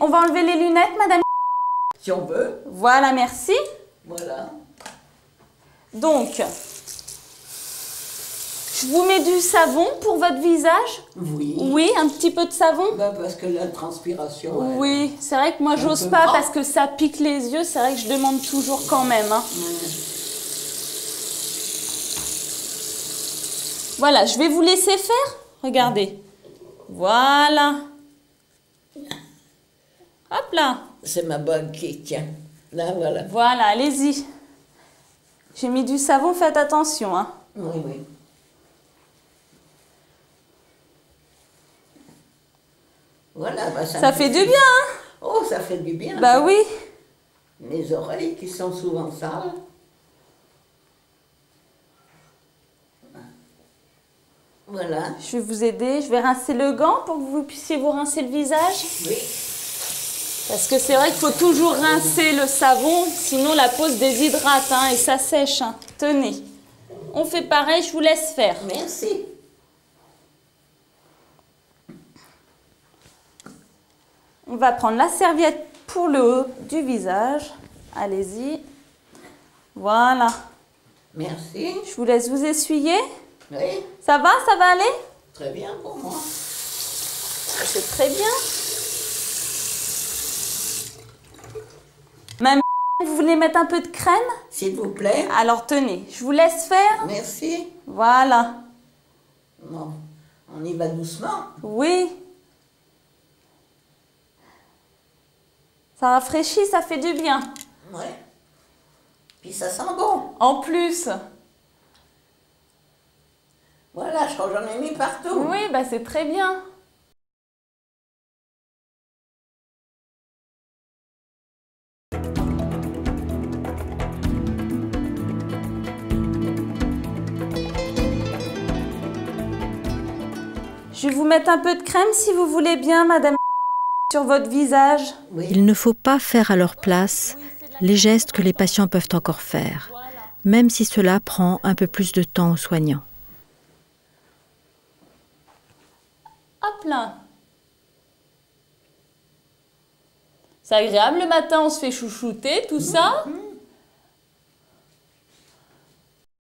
on va enlever les lunettes, madame. Si on veut, Voilà, merci. voilà. Donc, je vous mets du savon pour votre visage. Oui. Oui, un petit peu de savon. Bah, parce que la transpiration. elle- Oui, c'est vrai que moi j'ose pas parce que ça pique les yeux. C'est vrai que je demande toujours quand même. hein. Voilà, je vais vous laisser faire. Regardez. Voilà. Hop là. C'est ma bague qui tient. Là, voilà. Voilà, allez-y. J'ai mis du savon, faites attention. Hein. Oui, oui. Voilà, bah, ça, Ça fait du bien. Hein. Oh, ça fait du bien. Bah oui. Mes oreilles qui sont souvent sales. Voilà. Je vais vous aider. Je vais rincer le gant pour que vous puissiez vous rincer le visage. Oui. Parce que c'est vrai qu'il faut toujours rincer le savon, sinon la peau se déshydrate hein, et ça sèche. hein. Tenez, on fait pareil, je vous laisse faire. Merci. On va prendre la serviette pour le haut du visage. Allez-y. Voilà. Merci. Je vous laisse vous essuyer. Oui. Ça va Ça va aller? Très bien pour moi. C'est très bien. Même vous voulez mettre un peu de crème S'il vous plaît. Alors tenez, je vous laisse faire. Merci. Voilà. Bon, on y va doucement. Oui. Ça rafraîchit, ça fait du bien. Ouais. Puis ça sent bon. En plus. Voilà, je crois que j'en ai mis partout. Oui, bah c'est très bien. Je vais vous mettre un peu de crème si vous voulez bien, madame, sur votre visage. Il ne faut pas faire à leur place les gestes que les patients peuvent encore faire, même si cela prend un peu plus de temps aux soignants. Hop là. C'est agréable le matin, on se fait chouchouter, tout ça.